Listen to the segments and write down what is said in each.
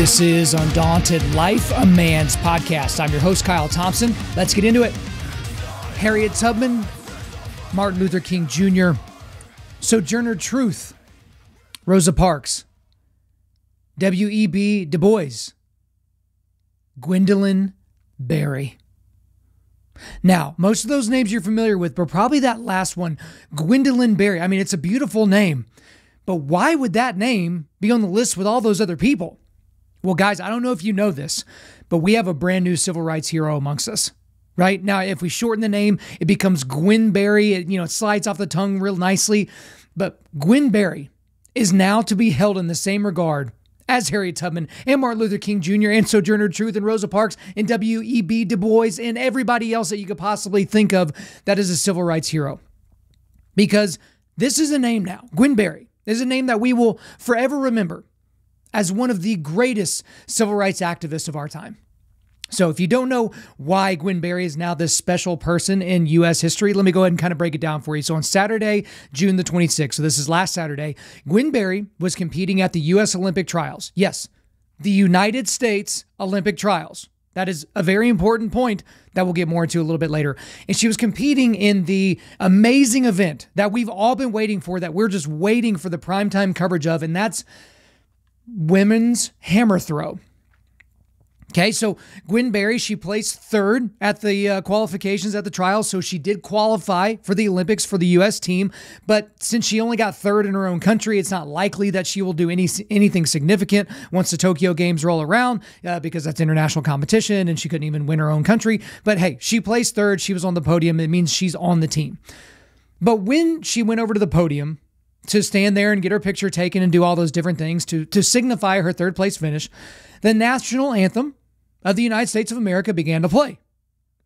This is Undaunted Life, a Man's Podcast. I'm your host, Kyle Thompson. Let's get into it. Harriet Tubman, Martin Luther King Jr., Sojourner Truth, Rosa Parks, W.E.B. Du Bois, Gwendolyn Berry. Now, most of those names you're familiar with, but probably that last one, Gwendolyn Berry. I mean, it's a beautiful name, but why would that name be on the list with all those other people? Well, guys, I don't know if you know this, but we have a brand new civil rights hero amongst us. Right now, if we shorten the name, it becomes Gwen Berry. It, you know, it slides off the tongue real nicely. But Gwen Berry is now to be held in the same regard as Harriet Tubman and Martin Luther King Jr. and Sojourner Truth and Rosa Parks and W.E.B. Du Bois and everybody else that you could possibly think of that is a civil rights hero. Because this is a name now. Gwen Berry is a name that we will forever remember as one of the greatest civil rights activists of our time. So, if you don't know why Gwen Berry is now this special person in U.S. history, let me go ahead and kind of break it down for you. So, on Saturday, June the 26th, so this is last Saturday, Gwen Berry was competing at the U.S. Olympic trials. Yes, the United States Olympic trials. That is a very important point that we'll get more into a little bit later. And she was competing in the amazing event that we've all been waiting for, that we're just waiting for the primetime coverage of, and that's women's hammer throw. Okay, so Gwen Berry, she placed third at the uh, qualifications at the trials, so she did qualify for the Olympics for the U.S. team. But since she only got third in her own country, it's not likely that she will do any anything significant once the Tokyo Games roll around, uh, because that's international competition and she couldn't even win her own country. But hey, she placed third. She was on the podium. It means she's on the team. But when she went over to the podium, to stand there and get her picture taken and do all those different things to, to signify her third place finish, the national anthem of the United States of America began to play.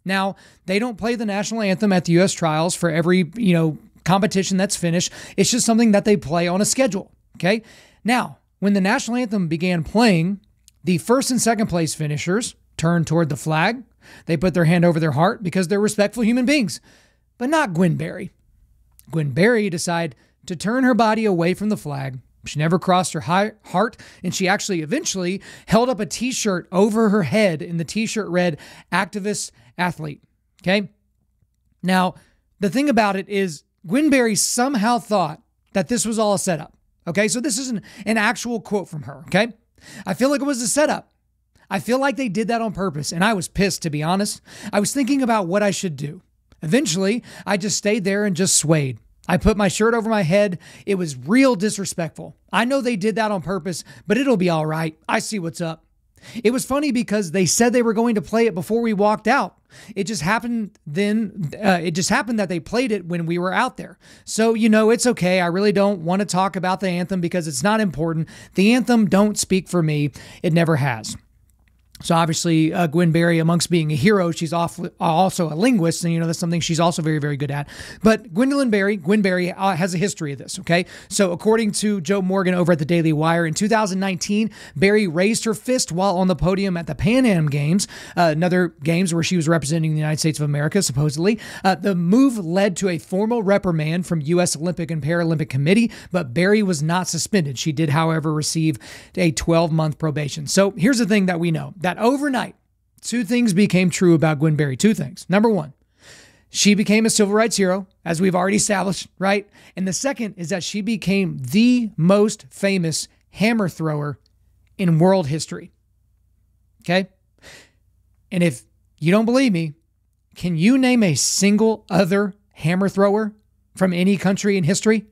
Now, they don't play the national anthem at the US trials for every, you know, competition that's finished. It's just something that they play on a schedule, okay? Now, when the national anthem began playing, the first and second place finishers turned toward the flag. They put their hand over their heart because they're respectful human beings, but not Gwen Berry. Gwen Berry decided to turn her body away from the flag. She never crossed her heart, and she actually eventually held up a t shirt over her head, and the t shirt read Activist Athlete. Okay. Now, the thing about it is, Gwen Berry somehow thought that this was all a setup. Okay. So this is an, an actual quote from her. Okay. I feel like it was a setup. I feel like they did that on purpose, and I was pissed, to be honest. I was thinking about what I should do. Eventually, I just stayed there and just swayed. I put my shirt over my head. It was real disrespectful. I know they did that on purpose, but it'll be all right. I see what's up. It was funny because they said they were going to play it before we walked out. It just happened then, uh, it just happened that they played it when we were out there. So, you know, it's okay. I really don't want to talk about the anthem because it's not important. The anthem don't speak for me. It never has. So obviously, uh, Gwen Berry, amongst being a hero, she's off, also a linguist, and you know that's something she's also very, very good at. But Gwendolyn Berry, Gwen Berry uh, has a history of this. Okay, so according to Joe Morgan over at the Daily Wire, in 2019, Berry raised her fist while on the podium at the Pan Am Games, uh, another games where she was representing the United States of America, supposedly. Uh, the move led to a formal reprimand from U.S. Olympic and Paralympic Committee, but Berry was not suspended. She did, however, receive a 12-month probation. So here's the thing that we know that overnight, two things became true about Gwen Berry. Two things. Number one, she became a civil rights hero, as we've already established, right? And the second is that she became the most famous hammer thrower in world history. Okay? And if you don't believe me, can you name a single other hammer thrower from any country in history?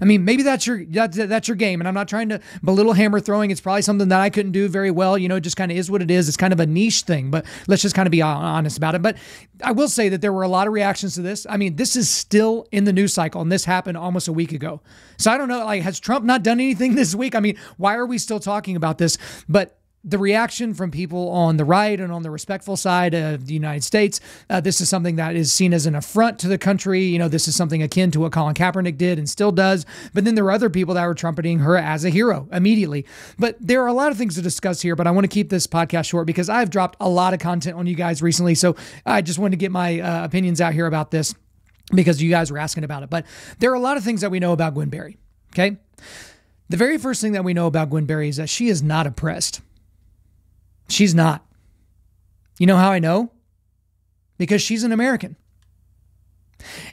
I mean, maybe that's your that's, that's your game, and I'm not trying to belittle hammer throwing. It's probably something that I couldn't do very well. You know, it just kind of is what it is. It's kind of a niche thing, but let's just kind of be honest about it. But I will say that there were a lot of reactions to this. I mean, this is still in the news cycle, and this happened almost a week ago. So I don't know. Like, has Trump not done anything this week? I mean, why are we still talking about this? But the reaction from people on the right and on the respectful side of the United States, uh, this is something that is seen as an affront to the country. You know, this is something akin to what Colin Kaepernick did and still does. But then there are other people that were trumpeting her as a hero immediately. But there are a lot of things to discuss here, but I want to keep this podcast short because I've dropped a lot of content on you guys recently. So I just wanted to get my uh, opinions out here about this because you guys were asking about it. But there are a lot of things that we know about Gwen Berry. Okay. The very first thing that we know about Gwen Berry is that she is not oppressed. She's not. You know how I know? Because she's an American.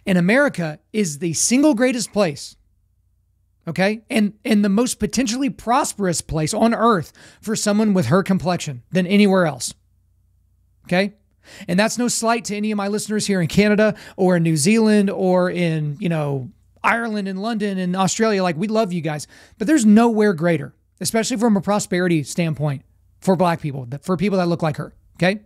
And America is the single greatest place, okay? And, and the most potentially prosperous place on earth for someone with her complexion than anywhere else, okay? And that's no slight to any of my listeners here in Canada or in New Zealand or in, you know, Ireland and London and Australia. Like, we love you guys, but there's nowhere greater, especially from a prosperity standpoint, for black people, for people that look like her. Okay.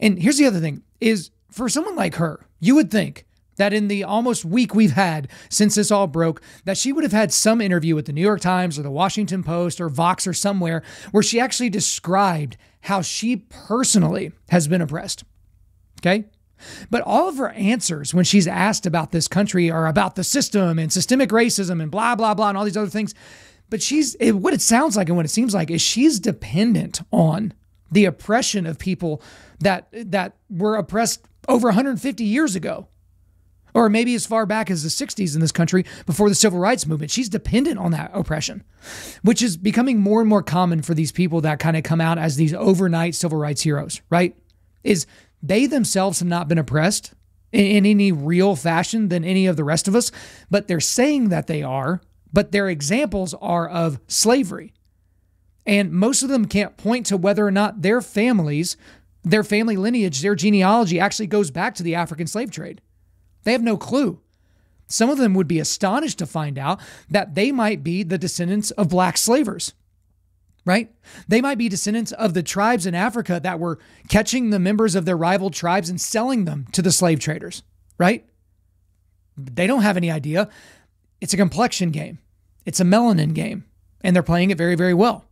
And here's the other thing is for someone like her, you would think that in the almost week we've had since this all broke, that she would have had some interview with the New York Times or the Washington Post or Vox or somewhere where she actually described how she personally has been oppressed. Okay. But all of her answers when she's asked about this country are about the system and systemic racism and blah, blah, blah, and all these other things. But she's it, what it sounds like and what it seems like is she's dependent on the oppression of people that that were oppressed over 150 years ago. Or maybe as far back as the 60s in this country before the civil rights movement. She's dependent on that oppression, which is becoming more and more common for these people that kind of come out as these overnight civil rights heroes, right? Is they themselves have not been oppressed in, in any real fashion than any of the rest of us, but they're saying that they are but their examples are of slavery. And most of them can't point to whether or not their families, their family lineage, their genealogy actually goes back to the African slave trade. They have no clue. Some of them would be astonished to find out that they might be the descendants of black slavers, right? They might be descendants of the tribes in Africa that were catching the members of their rival tribes and selling them to the slave traders, right? They don't have any idea. It's a complexion game. It's a melanin game, and they're playing it very, very well.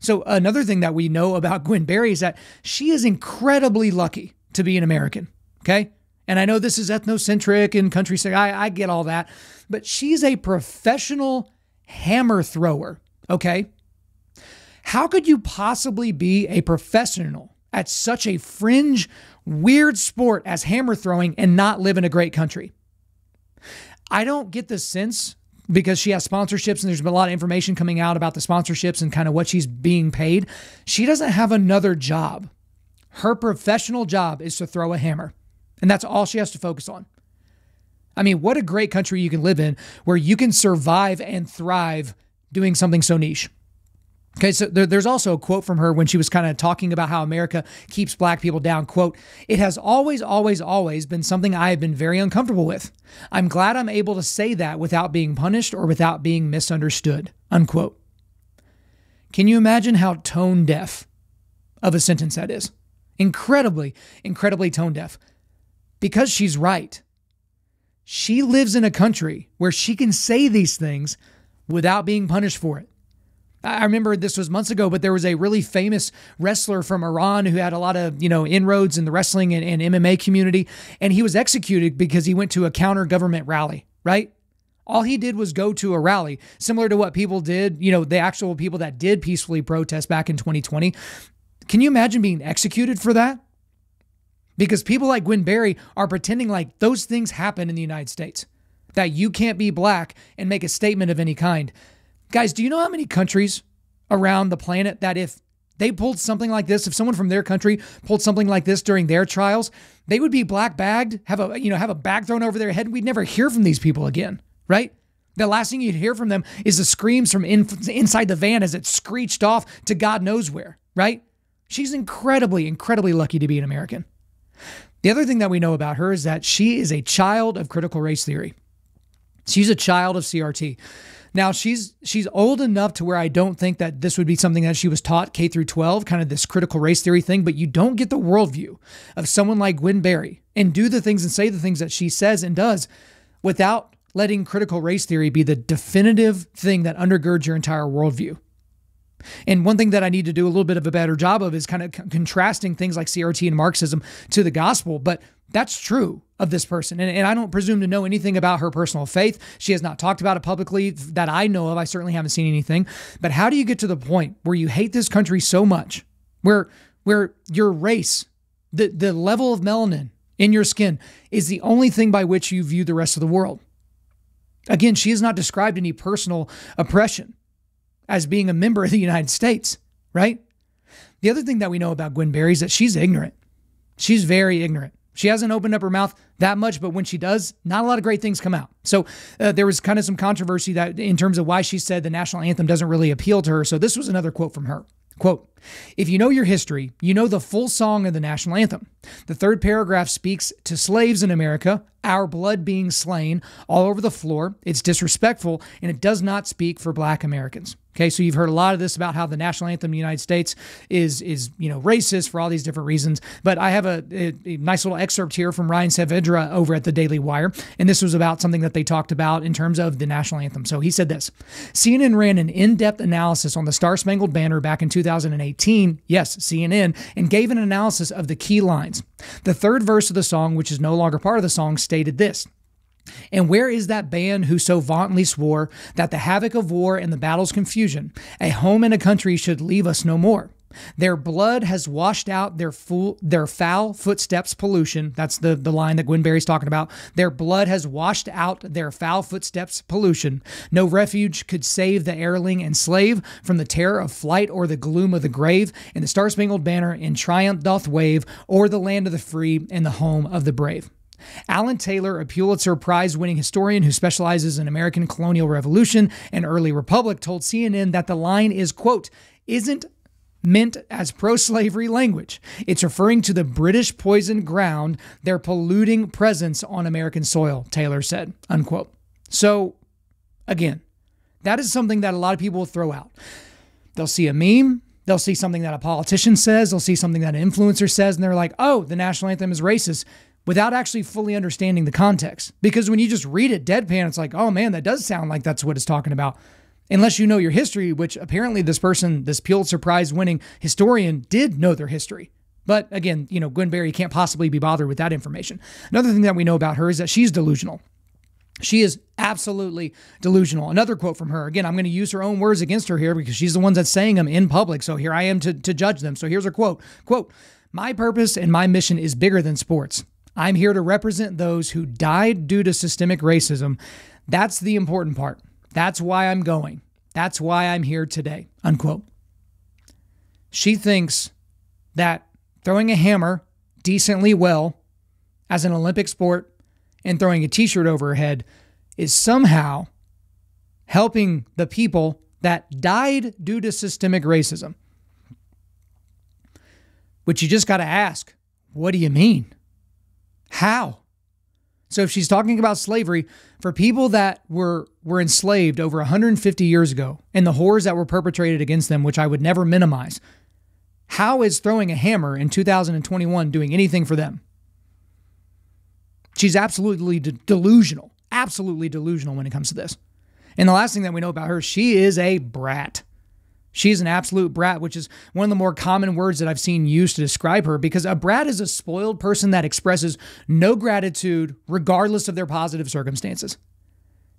So, another thing that we know about Gwen Berry is that she is incredibly lucky to be an American. Okay. And I know this is ethnocentric and country I, I get all that, but she's a professional hammer thrower. Okay. How could you possibly be a professional at such a fringe, weird sport as hammer throwing and not live in a great country? I don't get the sense because she has sponsorships and there's been a lot of information coming out about the sponsorships and kind of what she's being paid. She doesn't have another job. Her professional job is to throw a hammer, and that's all she has to focus on. I mean, what a great country you can live in where you can survive and thrive doing something so niche. Okay, so there, there's also a quote from her when she was kind of talking about how America keeps black people down. Quote, it has always, always, always been something I have been very uncomfortable with. I'm glad I'm able to say that without being punished or without being misunderstood. Unquote. Can you imagine how tone deaf of a sentence that is? Incredibly, incredibly tone deaf. Because she's right. She lives in a country where she can say these things without being punished for it. I remember this was months ago, but there was a really famous wrestler from Iran who had a lot of, you know, inroads in the wrestling and, and MMA community. And he was executed because he went to a counter government rally, right? All he did was go to a rally, similar to what people did, you know, the actual people that did peacefully protest back in 2020. Can you imagine being executed for that? Because people like Gwen Berry are pretending like those things happen in the United States, that you can't be black and make a statement of any kind. Guys, do you know how many countries around the planet that if they pulled something like this, if someone from their country pulled something like this during their trials, they would be black bagged, have a you know, have a bag thrown over their head. And we'd never hear from these people again, right? The last thing you'd hear from them is the screams from in, inside the van as it screeched off to God knows where, right? She's incredibly, incredibly lucky to be an American. The other thing that we know about her is that she is a child of critical race theory. She's a child of CRT. Now she's she's old enough to where I don't think that this would be something that she was taught K through 12, kind of this critical race theory thing, but you don't get the worldview of someone like Gwen Berry and do the things and say the things that she says and does without letting critical race theory be the definitive thing that undergirds your entire worldview. And one thing that I need to do a little bit of a better job of is kind of c- contrasting things like CRT and Marxism to the gospel. But that's true of this person. And, and, I don't presume to know anything about her personal faith. She has not talked about it publicly that I know of. I certainly haven't seen anything. But how do you get to the point where you hate this country so much, where where your race, the, the level of melanin in your skin, is the only thing by which you view the rest of the world? Again, she has not described any personal oppression as being a member of the United States, right? The other thing that we know about Gwen Berry is that she's ignorant. She's very ignorant. She hasn't opened up her mouth that much, but when she does, not a lot of great things come out. So uh, there was kind of some controversy that in terms of why she said the national anthem doesn't really appeal to her. So this was another quote from her. Quote, if you know your history, you know the full song of the national anthem. The third paragraph speaks to slaves in America, our blood being slain all over the floor. It's disrespectful, and it does not speak for black Americans. Okay, so you've heard a lot of this about how the national anthem in the United States is is you know racist for all these different reasons. But I have a, a, a, nice little excerpt here from Ryan Saavedra over at the Daily Wire, and this was about something that they talked about in terms of the national anthem. So he said this: CNN ran an in-depth analysis on the Star Spangled Banner back in 2018. Yes, CNN, and gave an analysis of the key lines. The third verse of the song, which is no longer part of the song, stated this. And where is that band who so vauntly swore that the havoc of war and the battle's confusion, a home and a country should leave us no more? Their blood has washed out their fool, their foul footsteps pollution. That's the, the line that Gwen Berry's talking about. Their blood has washed out their foul footsteps pollution. No refuge could save the airling and slave from the terror of flight or the gloom of the grave. And the Star Spangled Banner in triumph doth wave o'er the land of the free and the home of the brave. Alan Taylor, a Pulitzer Prize winning historian who specializes in American colonial revolution and early republic, told CNN that the line is, quote, isn't meant as pro slavery language. It's referring to the British poisoned ground, their polluting presence on American soil, Taylor said, unquote. So, again, that is something that a lot of people will throw out. They'll see a meme, they'll see something that a politician says, they'll see something that an influencer says, and they're like, oh, the national anthem is racist without actually fully understanding the context. Because when you just read it deadpan, it's like, oh man, that does sound like that's what it's talking about. Unless you know your history, which apparently this person, this Pulitzer Prize winning historian, did know their history. But again, you know, Gwen Berry can't possibly be bothered with that information. Another thing that we know about her is that she's delusional. She is absolutely delusional. Another quote from her. Again, I'm going to use her own words against her here because she's the one that's saying them in public. So here I am to, to judge them. So here's her quote. Quote, my purpose and my mission is bigger than sports. I'm here to represent those who died due to systemic racism. That's the important part. That's why I'm going. That's why I'm here today. Unquote. She thinks that throwing a hammer decently well as an Olympic sport and throwing a t shirt over her head is somehow helping the people that died due to systemic racism. Which you just got to ask what do you mean? How? So if she's talking about slavery for people that were were enslaved over 150 years ago and the horrors that were perpetrated against them, which I would never minimize, how is throwing a hammer in 2021 doing anything for them? She's absolutely de- delusional, absolutely delusional when it comes to this. And the last thing that we know about her, she is a brat. She's an absolute brat, which is one of the more common words that I've seen used to describe her because a brat is a spoiled person that expresses no gratitude regardless of their positive circumstances.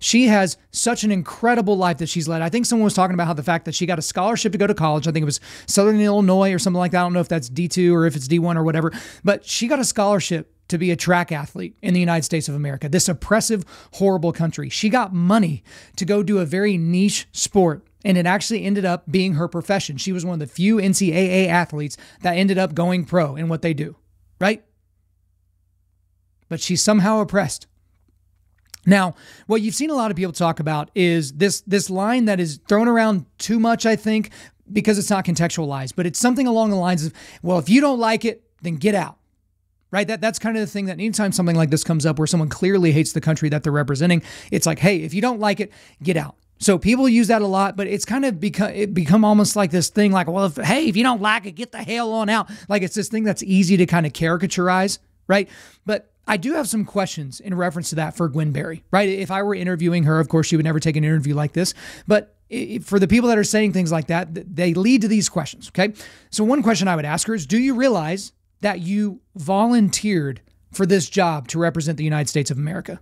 She has such an incredible life that she's led. I think someone was talking about how the fact that she got a scholarship to go to college, I think it was Southern Illinois or something like that. I don't know if that's D2 or if it's D1 or whatever, but she got a scholarship to be a track athlete in the United States of America, this oppressive, horrible country. She got money to go do a very niche sport and it actually ended up being her profession. She was one of the few NCAA athletes that ended up going pro in what they do, right? But she's somehow oppressed. Now, what you've seen a lot of people talk about is this this line that is thrown around too much, I think, because it's not contextualized, but it's something along the lines of, well, if you don't like it, then get out. Right? That that's kind of the thing that anytime something like this comes up where someone clearly hates the country that they're representing, it's like, hey, if you don't like it, get out. So people use that a lot, but it's kind of become it become almost like this thing like, well, if, hey, if you don't like it, get the hell on out. Like it's this thing that's easy to kind of caricaturize, right? But I do have some questions in reference to that for Gwen Berry, right? If I were interviewing her, of course, she would never take an interview like this. But for the people that are saying things like that, they lead to these questions. Okay. So, one question I would ask her is Do you realize that you volunteered for this job to represent the United States of America?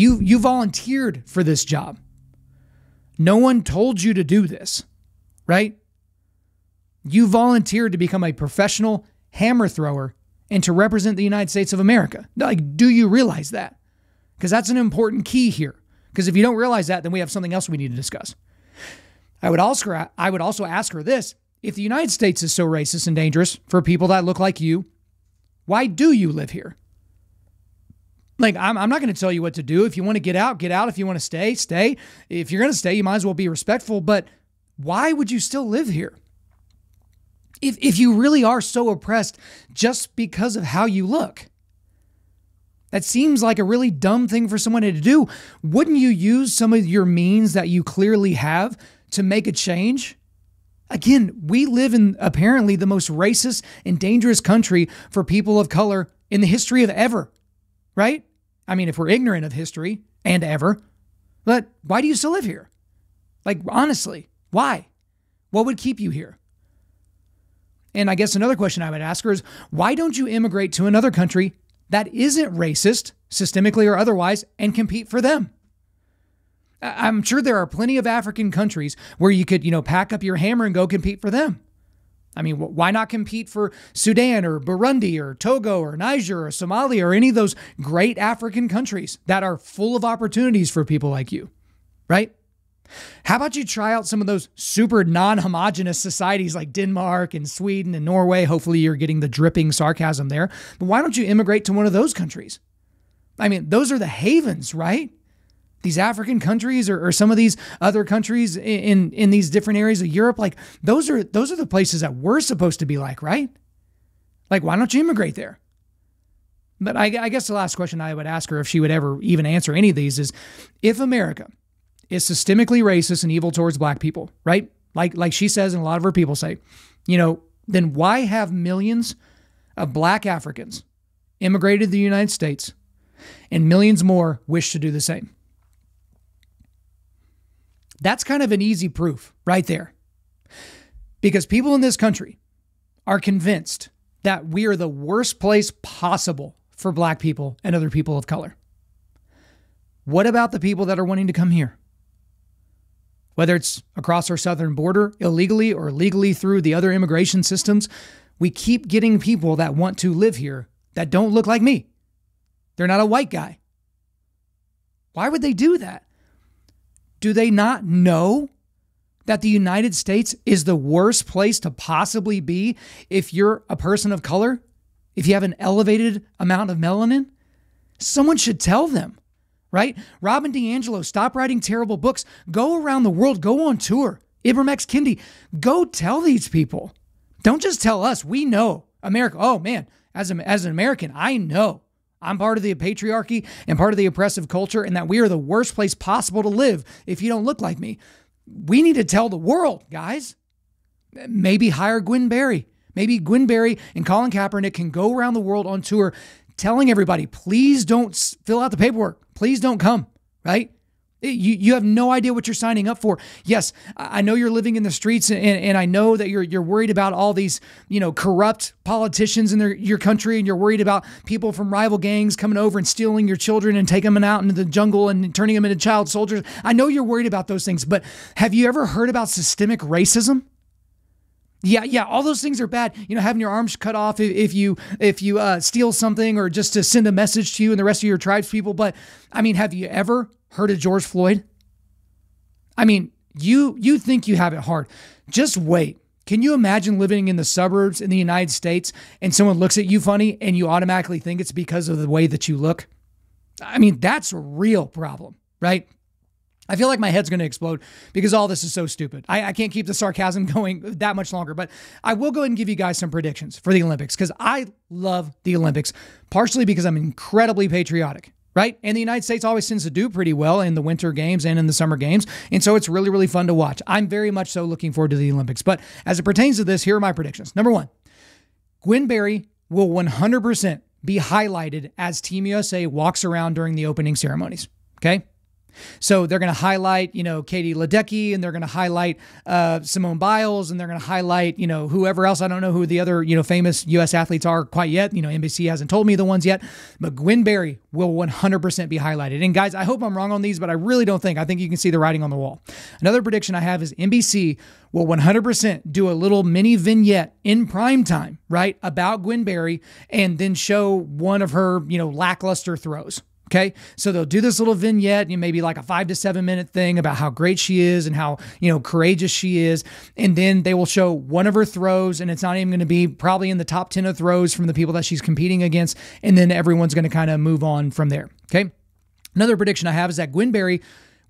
You, you volunteered for this job. No one told you to do this, right? You volunteered to become a professional hammer thrower and to represent the United States of America. Like, do you realize that? Because that's an important key here. Because if you don't realize that, then we have something else we need to discuss. I would also I would also ask her this: If the United States is so racist and dangerous for people that look like you, why do you live here? Like, I'm, I'm not going to tell you what to do. If you want to get out, get out. If you want to stay, stay. If you're going to stay, you might as well be respectful. But why would you still live here? If, if you really are so oppressed just because of how you look, that seems like a really dumb thing for someone to do. Wouldn't you use some of your means that you clearly have to make a change? Again, we live in apparently the most racist and dangerous country for people of color in the history of ever, right? I mean, if we're ignorant of history and ever, but why do you still live here? Like, honestly, why? What would keep you here? And I guess another question I would ask her is why don't you immigrate to another country that isn't racist, systemically or otherwise, and compete for them? I'm sure there are plenty of African countries where you could, you know, pack up your hammer and go compete for them. I mean, why not compete for Sudan or Burundi or Togo or Niger or Somalia or any of those great African countries that are full of opportunities for people like you, right? How about you try out some of those super non homogenous societies like Denmark and Sweden and Norway? Hopefully, you're getting the dripping sarcasm there. But why don't you immigrate to one of those countries? I mean, those are the havens, right? These African countries or, or, some of these other countries in, in these different areas of Europe, like those are those are the places that we're supposed to be like, right? Like, why don't you immigrate there? But I, I guess the last question I would ask her, if she would ever even answer any of these, is if America is systemically racist and evil towards black people, right? Like like she says, and a lot of her people say, you know, then why have millions of black Africans immigrated to the United States and millions more wish to do the same? That's kind of an easy proof right there. Because people in this country are convinced that we are the worst place possible for black people and other people of color. What about the people that are wanting to come here? Whether it's across our southern border, illegally or legally through the other immigration systems, we keep getting people that want to live here that don't look like me. They're not a white guy. Why would they do that? Do they not know that the United States is the worst place to possibly be if you're a person of color? If you have an elevated amount of melanin? Someone should tell them, right? Robin DiAngelo, stop writing terrible books. Go around the world, go on tour. Ibram X. Kendi, go tell these people. Don't just tell us. We know America. Oh man, as, a, as an American, I know I'm part of the patriarchy and part of the oppressive culture, and that we are the worst place possible to live if you don't look like me. We need to tell the world, guys. Maybe hire Gwen Berry. Maybe Gwen Berry and Colin Kaepernick can go around the world on tour telling everybody, please don't fill out the paperwork. Please don't come, right? Eh, you, you have no idea what you're signing up for. Yes, I know you're living in the streets, and, and I know that you're you're worried about all these you know corrupt politicians in their, your country, and you're worried about people from rival gangs coming over and stealing your children and taking them out into the jungle and turning them into child soldiers. I know you're worried about those things, but have you ever heard about systemic racism? Yeah, yeah, all those things are bad. You know, having your arms cut off if, if you if you uh, steal something or just to send a message to you and the rest of your tribes people. But I mean, have you ever heard of George Floyd? I mean, you you think you have it hard. Just wait. Can you imagine living in the suburbs in the United States and someone looks at you funny and you automatically think it's because of the way that you look? I mean, that's a real problem, right? I feel like my head's going to explode because all this is so stupid. I, I, can't keep the sarcasm going that much longer, but I will go ahead and give you guys some predictions for the Olympics because I love the Olympics, partially because I'm incredibly patriotic right? And the United States always tends to do pretty well in the winter games and in the summer games. And so it's really, really fun to watch. I'm very much so looking forward to the Olympics. But as it pertains to this, here are my predictions. Number one, Gwen Berry will 100% be highlighted as Team USA walks around during the opening ceremonies. Okay. So they're going to highlight, you know, Katie Ledecky and they're going to highlight uh, Simone Biles and they're going to highlight, you know, whoever else. I don't know who the other, you know, famous U.S. athletes are quite yet. You know, NBC hasn't told me the ones yet, but Gwen Berry will 100% be highlighted. And guys, I hope I'm wrong on these, but I really don't think. I think you can see the writing on the wall. Another prediction I have is NBC will 100% do a little mini vignette in prime time, right, about Gwen Berry and then show one of her, you know, lackluster throws. Okay. So they'll do this little vignette, you know, maybe like a five to seven minute thing about how great she is and how, you know, courageous she is. And then they will show one of her throws, and it's not even going to be probably in the top 10 of throws from the people that she's competing against. And then everyone's going to kind of move on from there. Okay. Another prediction I have is that Gwen Berry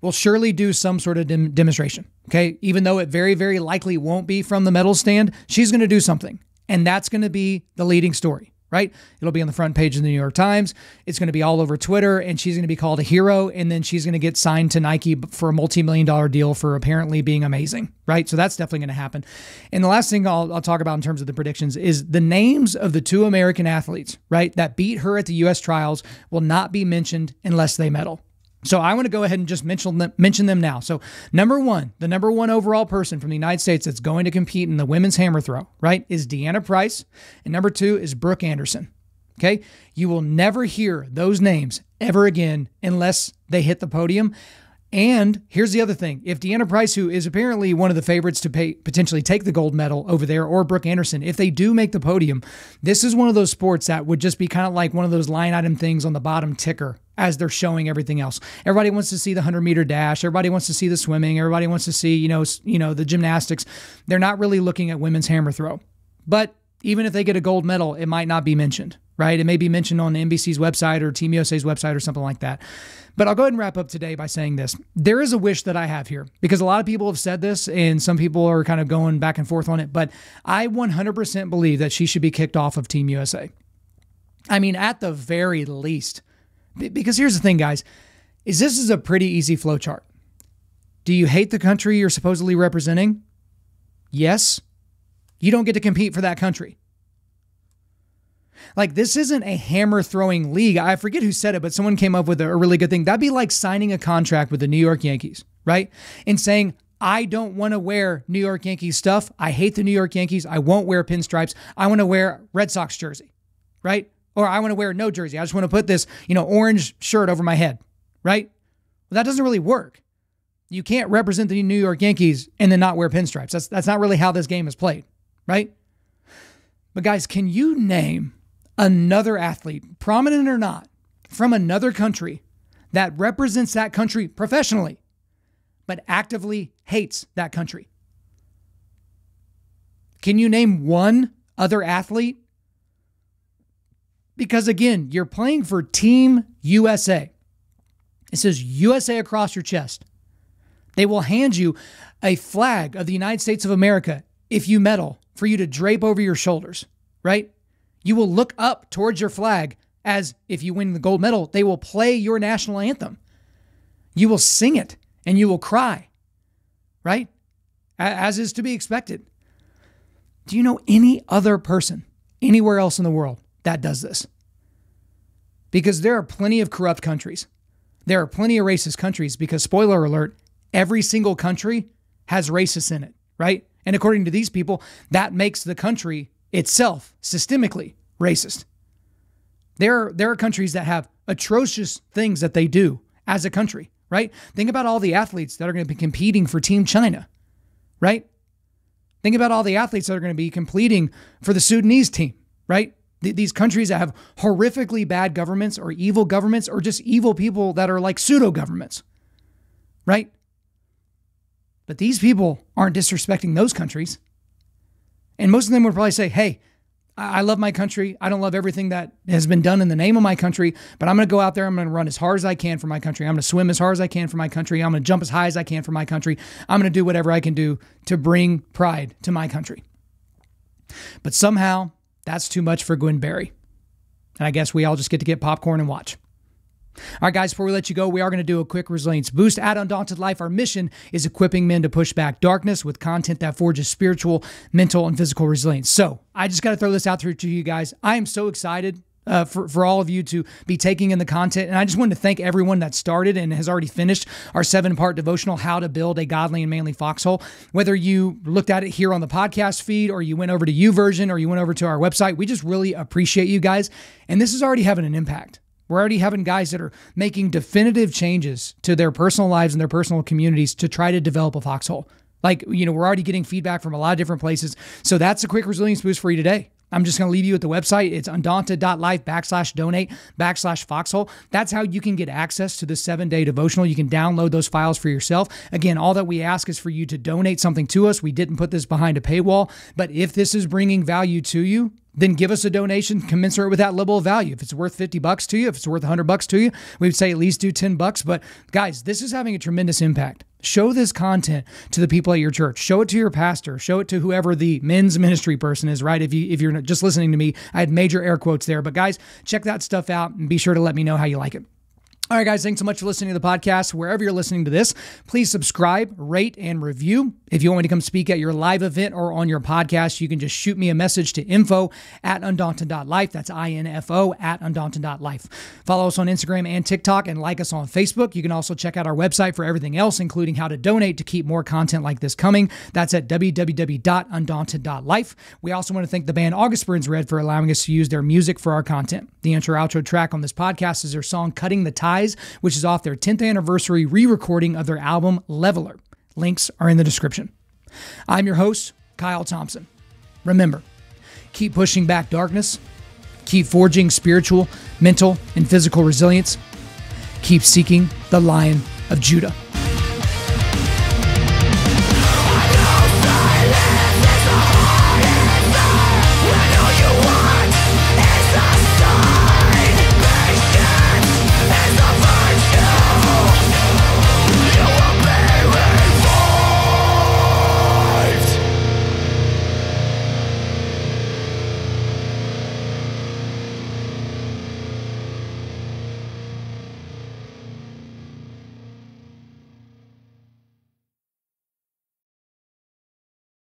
will surely do some sort of dem- demonstration. Okay. Even though it very, very likely won't be from the medal stand, she's going to do something. And that's going to be the leading story right? It'll be on the front page of the New York Times. It's going to be all over Twitter, and she's going to be called a hero. And then she's going to get signed to Nike for a multi million dollar deal for apparently being amazing, right? So that's definitely going to happen. And the last thing I'll, I'll talk about in terms of the predictions is the names of the two American athletes, right, that beat her at the U.S. trials will not be mentioned unless they medal. So I want to go ahead and just mention them, mention them now. So number one, the number one overall person from the United States that's going to compete in the women's hammer throw, right, is Deanna Price, and number two is Brooke Anderson. Okay, you will never hear those names ever again unless they hit the podium. And here's the other thing if Deanna Price, who is apparently one of the favorites to pay, potentially take the gold medal over there, or Brooke Anderson, if they do make the podium, this is one of those sports that would just be kind of like one of those line item things on the bottom ticker as they're showing everything else. Everybody wants to see the 100 meter dash, everybody wants to see the swimming, everybody wants to see, you know, you know, the gymnastics. They're not really looking at women's hammer throw. But even if they get a gold medal, it might not be mentioned, right? It may be mentioned on the NBC's website or Team USA's website or something like that. But I'll go ahead and wrap up today by saying this. There is a wish that I have here because a lot of people have said this and some people are kind of going back and forth on it. But I 100% believe that she should be kicked off of Team USA. I mean, at the very least, because here's the thing, guys, is this is a pretty easy flow chart. Do you hate the country you're supposedly representing? Yes. You don't get to compete for that country. Like, this isn't a hammer throwing league. I forget who said it, but someone came up with a really good thing. That'd be like signing a contract with the New York Yankees, right? And saying, I don't want to wear New York Yankees stuff. I hate the New York Yankees. I won't wear pinstripes. I want to wear Red Sox jersey, right? Or I want to wear no jersey. I just want to put this, you know, orange shirt over my head, right? Well, that doesn't really work. You can't represent the New York Yankees and then not wear pinstripes. That's that's not really how this game is played, right? But guys, can you name another athlete, prominent or not, from another country that represents that country professionally, but actively hates that country? Can you name one other athlete? Because again, you're playing for Team USA. It says USA across your chest. They will hand you a flag of the United States of America if you medal for you to drape over your shoulders, right? You will look up towards your flag as if you win the gold medal, they will play your national anthem. You will sing it and you will cry, right? As is to be expected. Do you know any other person anywhere else in the world that does this? Because there are plenty of corrupt countries. There are plenty of racist countries because, spoiler alert, every single country has racists in it, right? And according to these people, that makes the country itself systemically racist. There are, there are countries that have atrocious things that they do as a country, right? Think about all the athletes that are going to be competing for Team China, right? Think about all the athletes that are going to be competing for the Sudanese team, right? Th- these countries that have horrifically bad governments or evil governments or just evil people that are like pseudo governments, right? But these people aren't disrespecting those countries. And most of them would probably say, hey, I love my country. I don't love everything that has been done in the name of my country, but I'm going to go out there. I'm going to run as hard as I can for my country. I'm going to swim as hard as I can for my country. I'm going to jump as high as I can for my country. I'm going to do whatever I can do to bring pride to my country. But somehow that's too much for Gwen Berry. And I guess we all just get to get popcorn and watch. All right, guys, before we let you go, we are going to do a quick resilience boost at Undaunted Life. Our mission is equipping men to push back darkness with content that forges spiritual, mental, and physical resilience. So I just got to throw this out there to you guys. I am so excited uh, for, for all of you to be taking in the content. And I just wanted to thank everyone that started and has already finished our seven part devotional, How to Build a Godly and Manly Foxhole. Whether you looked at it here on the podcast feed or you went over to YouVersion or you went over to our website, we just really appreciate you guys. And this is already having an impact. We're already having guys that are making definitive changes to their personal lives and their personal communities to try to develop a foxhole. Like, you know, we're already getting feedback from a lot of different places. So that's a quick resilience boost for you today. I'm just going to leave you at the website. It's undaunted.life backslash donate backslash foxhole. That's how you can get access to the seven day devotional. You can download those files for yourself. Again, all that we ask is for you to donate something to us. We didn't put this behind a paywall, but if this is bringing value to you, then give us a donation commensurate with that level of value. If it's worth 50 bucks to you, if it's worth 100 bucks to you, we would say at least do 10 bucks. But guys, this is having a tremendous impact. Show this content to the people at your church. Show it to your pastor. Show it to whoever the men's ministry person is, right? If you if you're just listening to me, I had major air quotes there. But guys, check that stuff out and be sure to let me know how you like it. All right, guys, thanks so much for listening to the podcast. Wherever you're listening to this, please subscribe, rate, and review. If you want me to come speak at your live event or on your podcast, you can just shoot me a message to info at undaunted.life. That's I-N-F-O at undaunted.life. Follow us on Instagram and TikTok and like us on Facebook. You can also check out our website for everything else, including how to donate to keep more content like this coming. That's at www.undaunted.life. We also want to thank the band August Burns Red for allowing us to use their music for our content. The intro outro track on this podcast is their song Cutting the Ties which is off their 10th anniversary re recording of their album Leveler. Links are in the description. I'm your host, Kyle Thompson. Remember, keep pushing back darkness, keep forging spiritual, mental, and physical resilience, keep seeking the Lion of Judah.